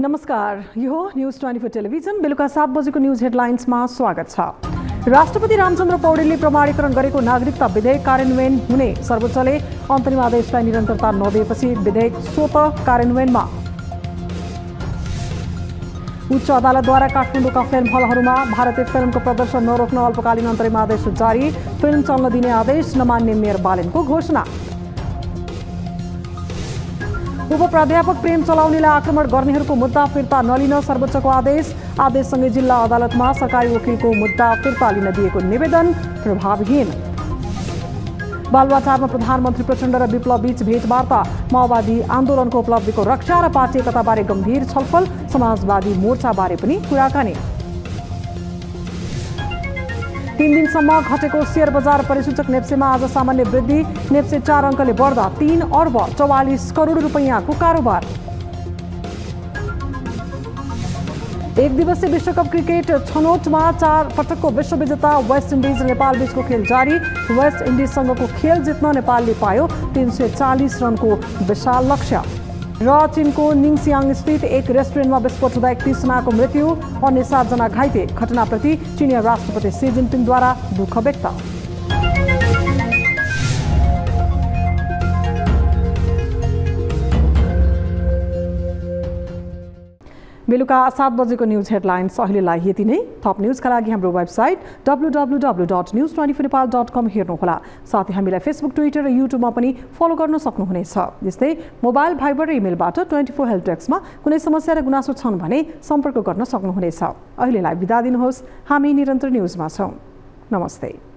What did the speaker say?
नमस्कार यो हो न्युज ट्वेन्टी फोर टेलिभिजन बेलुका सात बजेको न्युज हेडलाइन्समा स्वागत छ। राष्ट्रपति रामचन्द्र पौडेलले प्रमाणीकरण गरेको नागरिकता विधेयक कार्यान्वयन हुने सर्वोच्चले अन्तरिम आदेशलाई निरन्तरता नदिएपछि विधेयक स्वत कार्यान्वयनमा। उच्च अदालतद्वारा काठमाडौँका फिल्म हलहरूमा भारतीय फिल्मको प्रदर्शन नरोक्न अल्पकालीन अन्तरिम आदेश जारी फिल्म चल्न दिने आदेश नमान्ने मेयर बालेनको घोषणा। उप प्राध्यापक प्रेम चलाउनेलाई आक्रमण गर्नेहरूको मुद्दा फिर्ता नलिन सर्वोच्चको आदेश। आदेशसँगै जिल्ला अदालतमा सरकारी वकिलको मुद्दा फिर्ता लिन दिएको निवेदन प्रभावहीन। बालुवाटारमा प्रधानमन्त्री प्रचण्ड र विप्लव बीच भेटवार्ता माओवादी आन्दोलनको उपलब्धिको रक्षा र पार्टी एकताबारे गम्भीर छलफल समाजवादी मोर्चाबारे पनि कुराकानी। तीन दिनसम्म घटेको सेयर बजार परिसूचक नेप्सेमा आज सामान्य वृद्धि। नेप्से चार अङ्कले बढ्दा तीन अर्ब चौवालिस करोड रुपियाँको कारोबार। एक दिवसीय विश्वकप क्रिकेट छनौटमा चार पटकको विश्व विजेता वेस्ट इन्डिज नेपाल बीचको खेल जारी। वेस्ट इन्डिजसँगको खेल जित्न नेपालले पायो तिन सय चालिस रनको विशाल लक्ष्य। र चिनको निङसियाङ स्थित एक रेस्टुरेन्टमा विस्फोट हुँदा एकतिसजनाको मृत्यु अन्य सातजना घाइते। घटनाप्रति चिनिया राष्ट्रपति सी जिनपिङद्वारा दुःख व्यक्त। बेलुका सात बजेको न्युज हेडलाइन्स अहिलेलाई यति नै। थप न्युजका लागि हाम्रो website W W W dot news twenty four Nepal dot com हेर्नुहोला। साथै हामीलाई फेसबुक ट्विटर र युट्युबमा पनि फलो गर्न सक्नुहुनेछ। यस्तै मोबाइल भाइबर र इमेलबाट ट्वेन्टी फोर हेल्प डेस्कमा कुनै समस्या र गुनासो छन् भने सम्पर्क गर्न सक्नुहुनेछ। अहिलेलाई बिदा दिनुहोस्। हामी निरन्तर न्युजमा छौँ। नमस्ते।